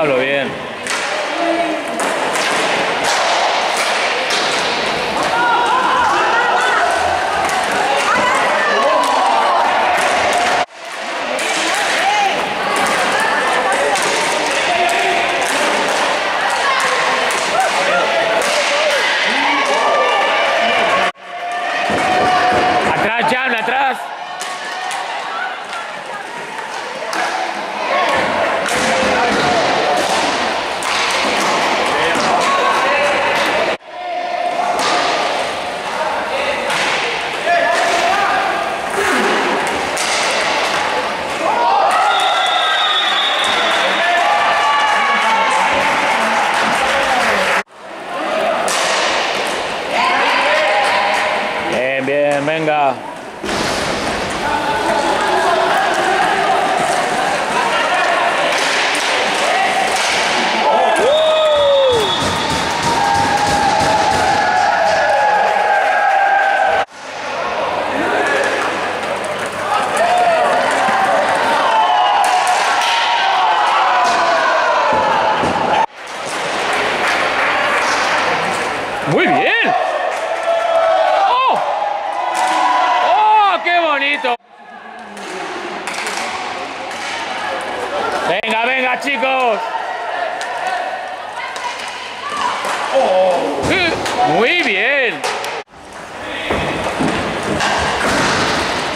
Pablo, bien. Bien, venga. Muy bien. ¡Oh! ¡Oh, qué bonito! Venga, venga, chicos. Sí, Muy bien.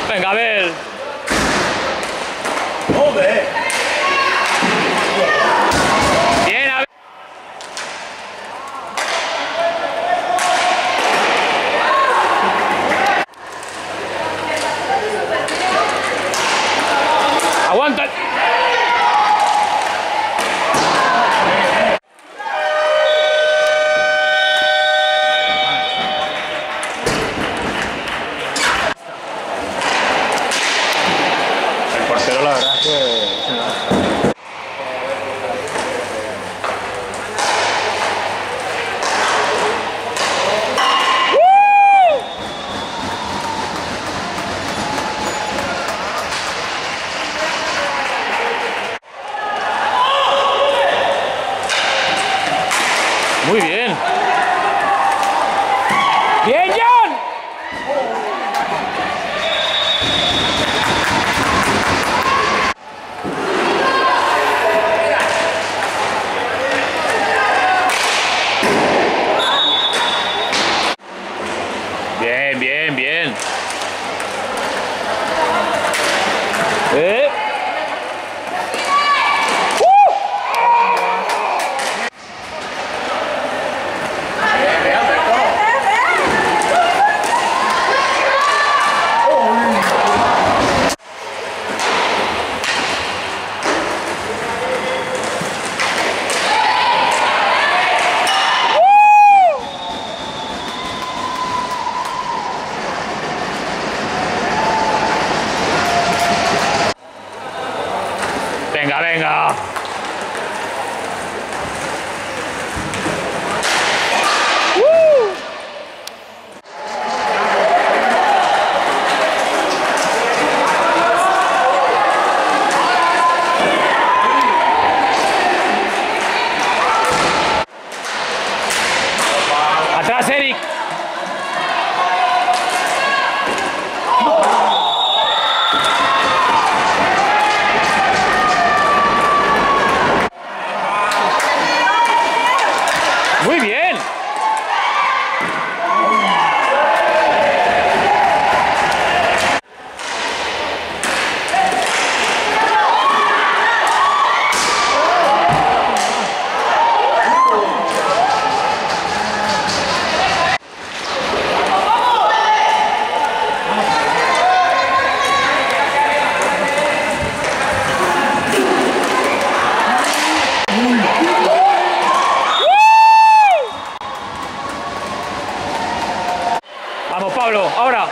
Venga, Abel. Bien, Portero, la verdad es que. Muy bien. Bien. Hey! Venga, Muy bien. Vamos, Pablo, ahora.